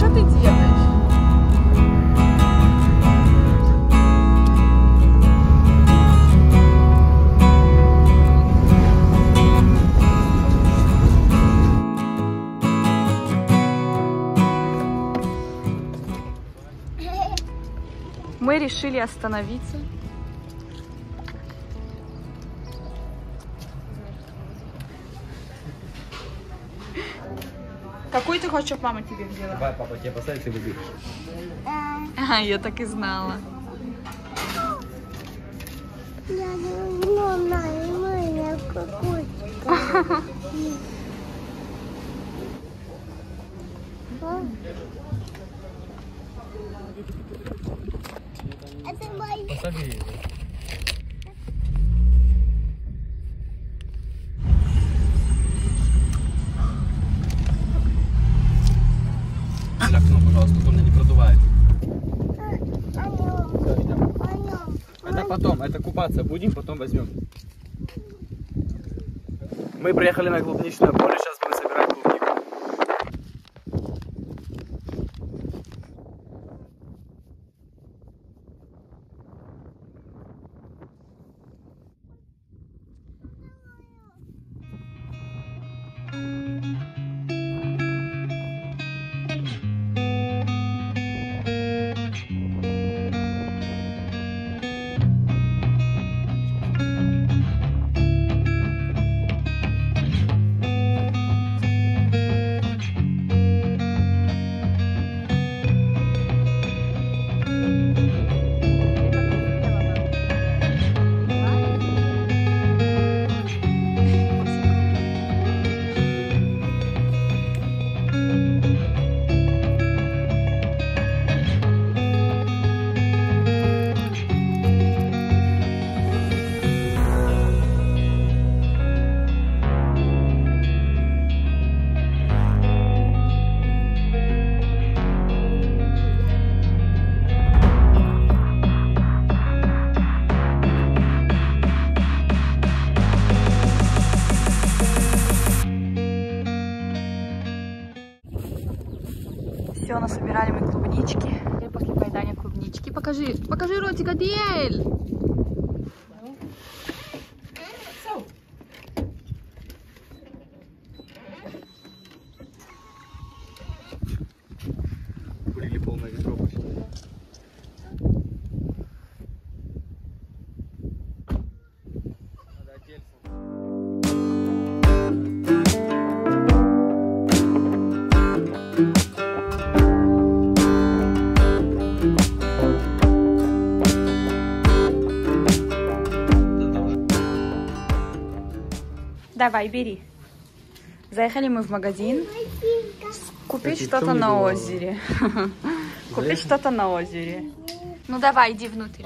Что ты делаешь? Мы решили остановиться. Какой ты хочешь, чтобы мама тебе взяла? Давай, папа, тебе поставить, ты выберешь. Ага, я так и знала. Я не знаю, моя какой-то. Это мой. Посади. Окно, то не продувает. Все, идем. Это потом, это купаться будем, потом возьмем. Мы приехали на клубничное поле, сейчас Все, насобирали мы клубнички. И после поедания клубнички. Покажи, покажи ротик, Адель! Давай, бери. Заехали мы в магазин купить что-то на озере. Купить что-то на озере. Ну давай, иди внутрь.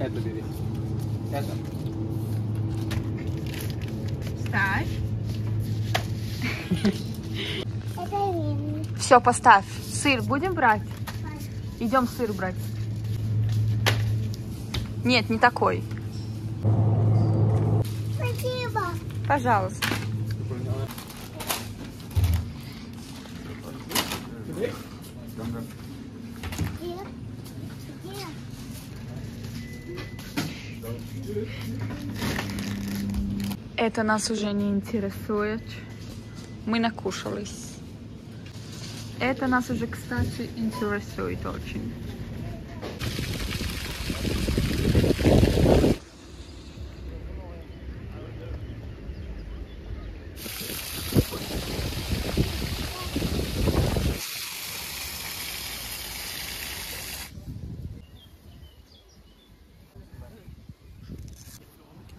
Это бери. Это. Ставь. Все, поставь. Сыр будем брать? Идем сыр брать. Нет, не такой. Спасибо. Пожалуйста. Это нас уже не интересует. Мы накушались. Это нас уже, кстати, интересует очень.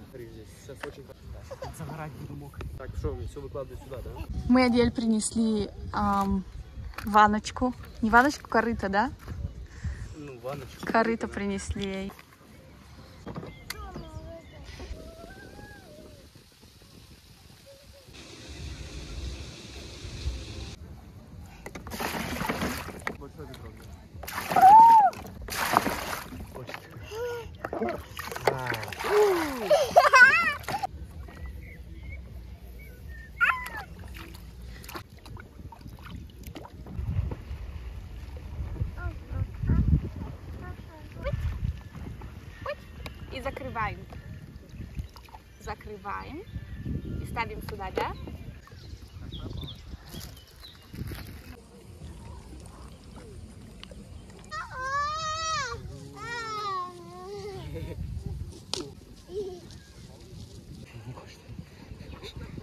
Смотри, здесь сейчас очень хорошо. Загорать буду мокрый. Так, что, все выкладывай сюда, да? Мы Адель принесли ам, ваночку. Не ваночку, корыто, да? Ну, ванночка. Корыто принесли ей. Закрываем. Закрываем. И ставим сюда, да?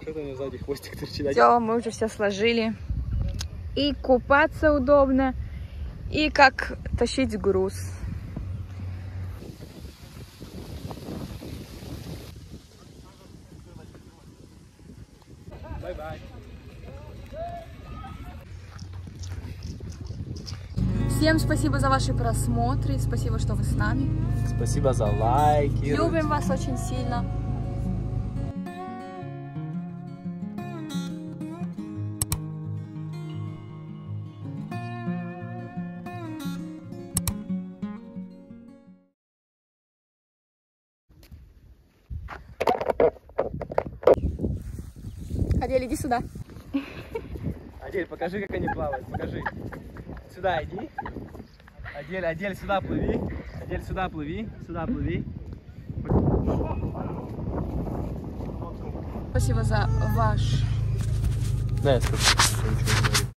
Что-то у меня сзади хвостик торчит. Все, мы уже все сложили. И купаться удобно, и как тащить груз. Bye-bye. Всем спасибо за ваши просмотры, спасибо, что вы с нами. Спасибо за лайки. Любим вас очень сильно. Адель, иди сюда. Адель, покажи, как они плавают. Покажи. Сюда иди. Адель, Адель, сюда плыви. Адель, сюда плыви. Сюда плыви. Спасибо за ваш Да, я скажу.